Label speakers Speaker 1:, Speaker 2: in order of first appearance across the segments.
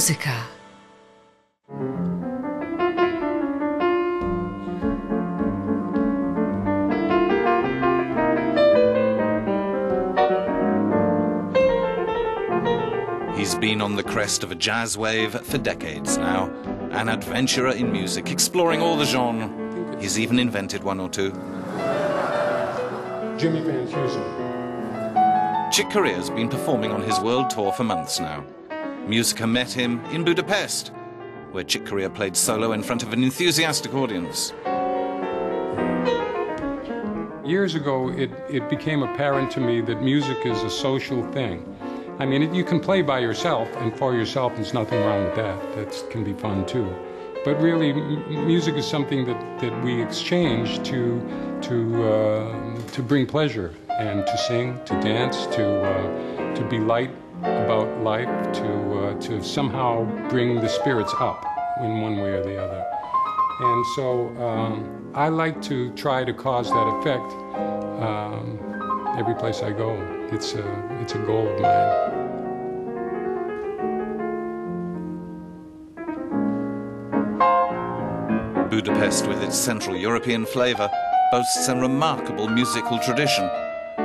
Speaker 1: Musica.
Speaker 2: He's been on the crest of a jazz wave for decades now, an adventurer in music, exploring all the genres. He's even invented one or two.
Speaker 3: Jimmy Van Heusen.
Speaker 2: Chick Corea's been performing on his world tour for months now. Musica met him in Budapest, where Chick Corea played solo in front of an enthusiastic audience.
Speaker 3: Years ago, it, it became apparent to me that music is a social thing. I mean, it, you can play by yourself and for yourself, and there's nothing wrong with that. That can be fun too. But really, music is something that, that we exchange to, to, uh, to bring pleasure and to sing, to dance, to, uh, to be light about life, to, uh, to somehow bring the spirits up in one way or the other. And so um, I like to try to cause that effect um, every place I go. It's a, it's a goal of mine.
Speaker 2: Budapest, with its Central European flavour, boasts a remarkable musical tradition,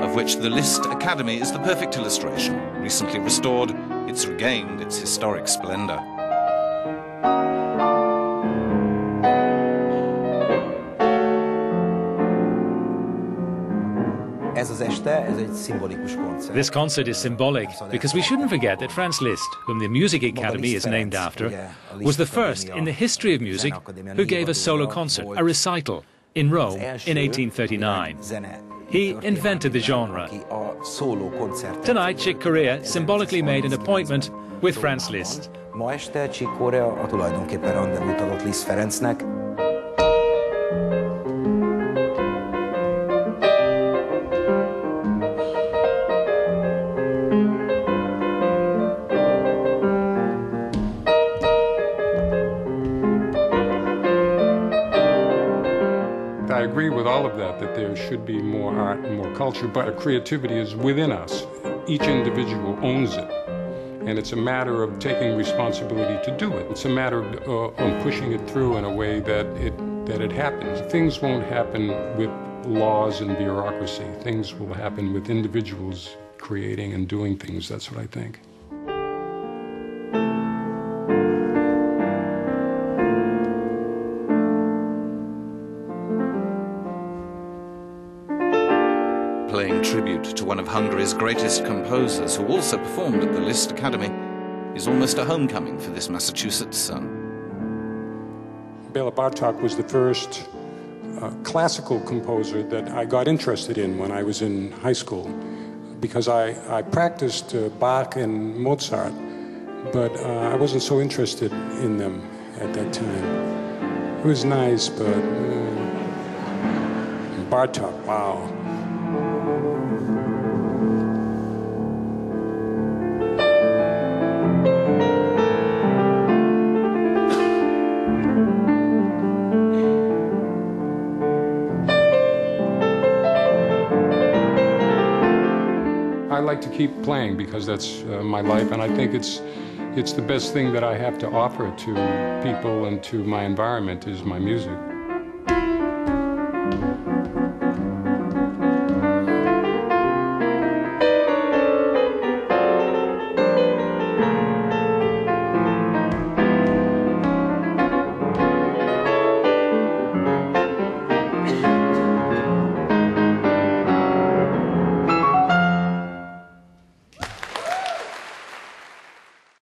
Speaker 2: of which the Liszt Academy is the perfect illustration. Recently restored, it's regained its historic splendour.
Speaker 4: Ez az este, ez egy szimbolikus koncert.
Speaker 5: This concert is symbolic because we shouldn't forget that Franz Liszt, whom the Music Academy is named after, was the first in the history of music who gave a solo concert, a recital, in Rome in 1839. He invented the genre. Tonight, Chick Corea symbolically made an appointment with Franz Liszt.
Speaker 4: Ma este Chick Corea a tulajdonképpen adott Liszt Ferencnek.
Speaker 3: I agree with all of that, that there should be more art and more culture, but creativity is within us. Each individual owns it. And it's a matter of taking responsibility to do it. It's a matter of, uh, of pushing it through in a way that it, that it happens. Things won't happen with laws and bureaucracy. Things will happen with individuals creating and doing things. That's what I think.
Speaker 2: Playing tribute to one of Hungary's greatest composers, who also performed at the Liszt Academy, is almost a homecoming for this Massachusetts son.
Speaker 3: Bela Bartok was the first uh, classical composer that I got interested in when I was in high school because I, I practiced uh, Bach and Mozart, but uh, I wasn't so interested in them at that time. It was nice, but uh, Bartok, wow. Like to keep playing because that's uh, my life, and I think it's it's the best thing that I have to offer to people and to my environment is my music.